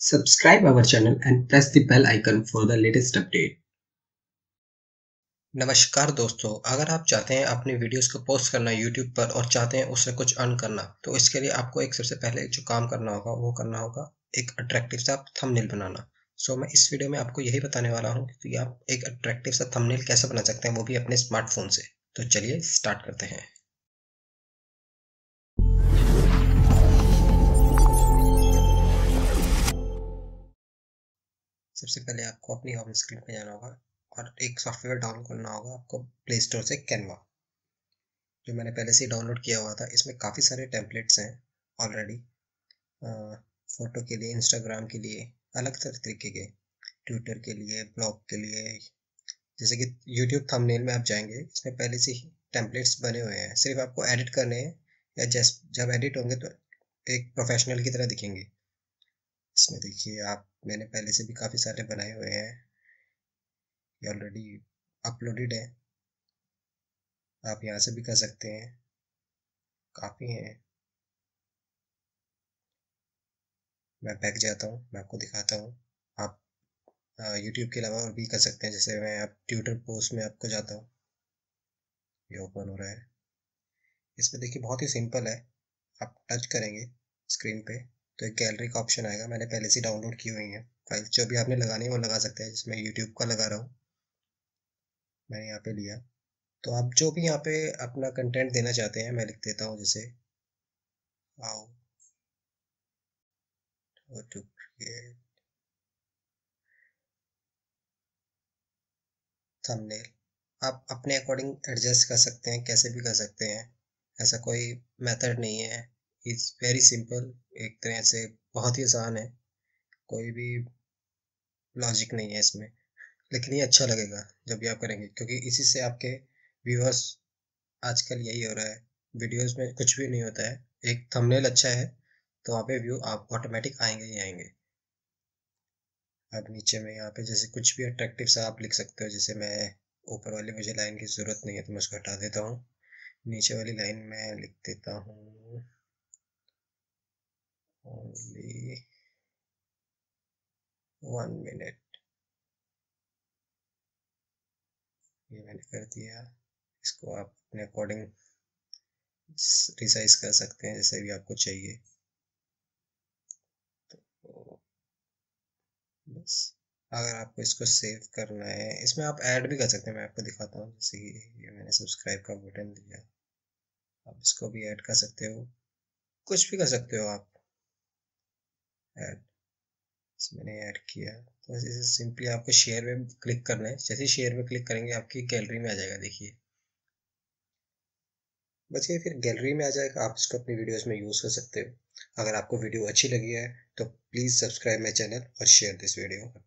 Subscribe our channel and press the bell icon for the latest update. नमस्कार दोस्तों अगर आप चाहते हैं अपनी वीडियोस को पोस्ट करना यूट्यूब पर और चाहते हैं उससे कुछ अर्न करना तो इसके लिए आपको एक सबसे पहले जो काम करना होगा वो करना होगा एक अट्रैक्टिव सा थंबनेल बनाना। सो so, मैं इस वीडियो में आपको यही बताने वाला हूँ कि आप एक अट्रैक्टिव सा थंबनेल कैसे बना सकते हैं वो भी अपने स्मार्टफ़ोन से। तो चलिए स्टार्ट करते हैं। सबसे पहले आपको अपनी होम स्क्रीन पे जाना होगा और एक सॉफ्टवेयर डाउनलोड करना होगा आपको प्ले स्टोर से कैनवा जो मैंने पहले से डाउनलोड किया हुआ था। इसमें काफ़ी सारे टेम्पलेट्स हैं ऑलरेडी फ़ोटो के लिए इंस्टाग्राम के लिए, अलग तरीके के ट्विटर के लिए ब्लॉग के लिए। जैसे कि यूट्यूब थंबनेल में आप जाएँगे, इसमें पहले से ही टेम्पलेट्स बने हुए हैं। सिर्फ़ आपको एडिट करने हैं या जैस, जब एडिट होंगे तो एक प्रोफेशनल की तरह दिखेंगे। इसमें देखिए, आप, मैंने पहले से भी काफ़ी सारे बनाए हुए हैं। ये ऑलरेडी अपलोडेड है। आप यहाँ से भी कर सकते हैं। काफ़ी हैं। मैं बैक जाता हूँ, मैं आपको दिखाता हूँ। आप यूट्यूब के अलावा और भी कर सकते हैं, जैसे मैं आप ट्विटर पोस्ट में आपको जाता हूँ। ये ओपन हो रहा है। इसमें देखिए, बहुत ही सिंपल है। आप टच करेंगे स्क्रीन पे। तो एक गैलरी का ऑप्शन आएगा। मैंने पहले से डाउनलोड की हुई है फ़ाइल जो भी आपने लगानी है वो लगा सकते हैं, जिसमें यूट्यूब का लगा रहा हूँ। मैंने यहाँ पे लिया। तो आप जो भी यहाँ पे अपना कंटेंट देना चाहते हैं, मैं लिख देता हूँ, जैसे आओ टू थंबनेल आप अपने अकॉर्डिंग एडजस्ट कर सकते हैं, कैसे भी कर सकते हैं। ऐसा कोई मेथड नहीं है। इट्स वेरी सिंपल एक तरह से बहुत ही आसान है। कोई भी लॉजिक नहीं है इसमें। लेकिन ये अच्छा लगेगा जब भी आप करेंगे, क्योंकि इसी से आपके व्यूअर्स आजकल यही हो रहा है। वीडियोस में कुछ भी नहीं होता है। एक थंबनेल अच्छा है तो वहाँ पे व्यू आप ऑटोमेटिक आएँगे ही आएँगे। अब नीचे में यहाँ पे जैसे कुछ भी अट्रैक्टिव सा आप लिख सकते हो, जैसे मैं ऊपर वाली मुझे लाइन की ज़रूरत नहीं है तो मैं उसको हटा देता हूँ। नीचे वाली लाइन में लिख देता हूँ। Only one minute. ये मैंने कर दिया। इसको आप अपने अकॉर्डिंग रिसाइज कर सकते हैं, जैसे भी आपको चाहिए। तो बस, अगर आपको इसको सेव करना है, इसमें आप ऐड भी कर सकते हैं, मैं आपको दिखाता हूँ, जैसे कि ये मैंने सब्सक्राइब का बटन दिया। आप इसको भी ऐड कर सकते हो। कुछ भी कर सकते हो आप। मैंने ऐड किया। तो इसे सिंपली आपको शेयर में क्लिक करना है। जैसे शेयर में क्लिक करेंगे, आपकी गैलरी में आ जाएगा, देखिए। बस ये फिर गैलरी में आ जाएगा। आप इसको अपनी वीडियोस में यूज़ कर सकते हो। अगर आपको वीडियो अच्छी लगी है तो प्लीज़ सब्सक्राइब माई चैनल और शेयर दिस वीडियो